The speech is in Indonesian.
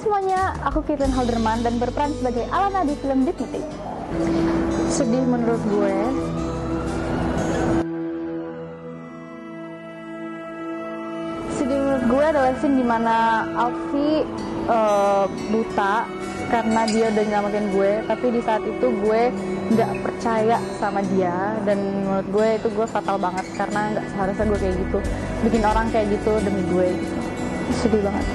semuanya, aku Caitlin Halderman dan berperan sebagai Alana di film Dignity. Sedih menurut gue, sedih menurut gue adalah scene di mana Alfie uh, buta karena dia udah nyelamatin gue. Tapi di saat itu gue nggak percaya sama dia. Dan menurut gue itu gue fatal banget karena nggak seharusnya gue kayak gitu. Bikin orang kayak gitu demi gue. Sedih banget.